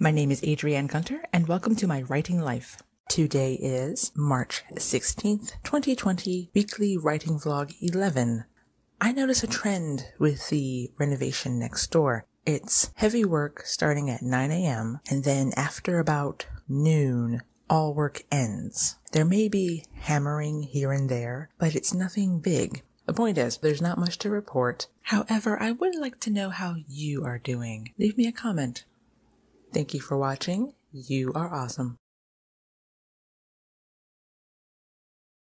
My name is Adrianne Gunter, and welcome to my writing life. Today is March 16th, 2020, weekly writing vlog 11. I notice a trend with the renovation next door. It's heavy work starting at 9 a.m., and then after about noon, all work ends. There may be hammering here and there, but it's nothing big. The point is, there's not much to report. However, I would like to know how you are doing. Leave me a comment. Thank you for watching. You are awesome.